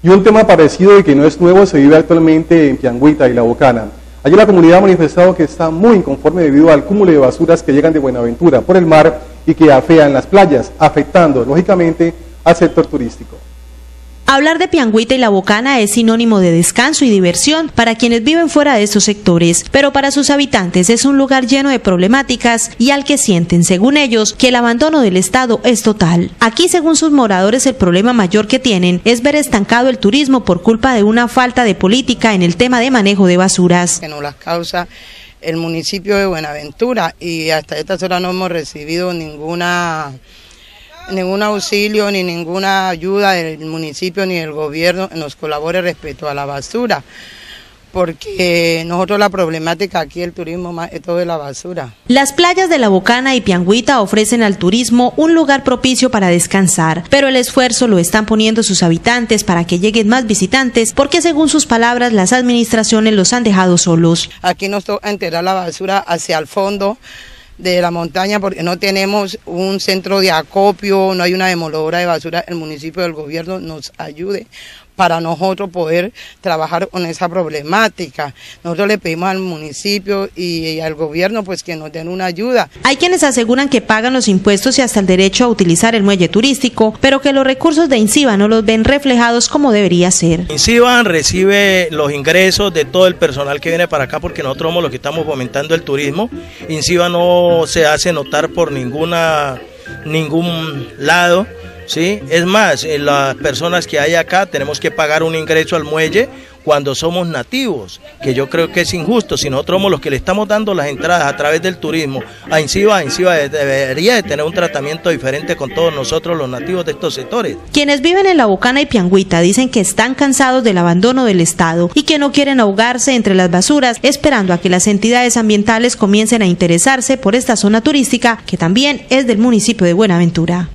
Y un tema parecido y que no es nuevo se vive actualmente en Piangüita y La Bocana. Allí la comunidad ha manifestado que está muy inconforme debido al cúmulo de basuras que llegan de Buenaventura por el mar y que afean las playas, afectando lógicamente al sector turístico. Hablar de Piangüita y La Bocana es sinónimo de descanso y diversión para quienes viven fuera de estos sectores, pero para sus habitantes es un lugar lleno de problemáticas y al que sienten, según ellos, que el abandono del Estado es total. Aquí, según sus moradores, el problema mayor que tienen es ver estancado el turismo por culpa de una falta de política en el tema de manejo de basuras. Que no las causa el municipio de Buenaventura y hasta esta hora no hemos recibido ninguna ningún auxilio ni ninguna ayuda del municipio ni del gobierno nos colabore respecto a la basura, porque nosotros la problemática aquí el turismo más es todo de la basura. Las playas de La Bocana y Piangüita ofrecen al turismo un lugar propicio para descansar, pero el esfuerzo lo están poniendo sus habitantes para que lleguen más visitantes, porque según sus palabras las administraciones los han dejado solos. Aquí nos toca enterrar la basura hacia el fondo de la montaña porque no tenemos un centro de acopio, no hay una demoledora de basura, el municipio del gobierno nos ayude para nosotros poder trabajar con esa problemática. Nosotros le pedimos al municipio y, al gobierno pues que nos den una ayuda. Hay quienes aseguran que pagan los impuestos y hasta el derecho a utilizar el muelle turístico, pero que los recursos de INCIBA no los ven reflejados como debería ser. INCIBA recibe los ingresos de todo el personal que viene para acá porque nosotros somos los que estamos fomentando el turismo. INCIBA no se hace notar por ninguna ningún lado ¿sí? Es más, en las personas que hay acá tenemos que pagar un ingreso al muelle cuando somos nativos, que yo creo que es injusto, si nosotros somos los que le estamos dando las entradas a través del turismo a Inciba debería de tener un tratamiento diferente con todos nosotros los nativos de estos sectores. Quienes viven en La Bocana y Piangüita dicen que están cansados del abandono del Estado y que no quieren ahogarse entre las basuras, esperando a que las entidades ambientales comiencen a interesarse por esta zona turística que también es del municipio de Buenaventura.